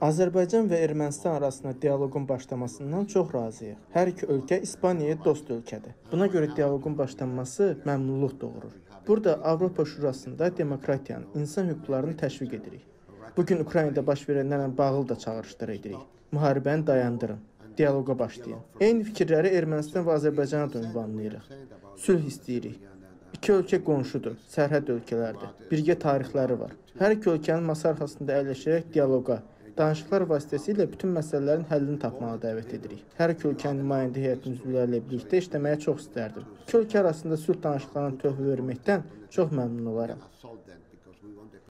Azərbaycan və Ermənistan arasında dialoqun başlamasından çox razıyıq. Hər iki ölkə İspaniyaya dost ölkədir. Buna görə dialoqun başlanması məmnunluq doğurur. Burada Avropa Şurasında demokratiyanı, insan hüquqlarını təşviq edirik. Bu gün Ukraynada baş verənlərlə bağlı da çağırışlar edirik. Müharibəni dayandırın, dialoqa başlayın. Eyni fikirləri Ermənistan və Azərbaycana da ünvanlayırıq. Sülh istəyirik. İki ölkə qonşudur, sərhəd ölkələrdir. Birgə tarixləri var. Hər iki ölkənin masa arxasında əyləşərək dialoqa, danışıqlar vasitəsilə bütün məsələlərin həllini tapmağa dəvət edirik. Hər iki ölkənin nümayəndə heyətinin üzvləri ilə birlikdə işləməyə çox istərdim. İki ölkə arasında sülh danışıqlarına töhfə verməkdən çox məmnun olaram.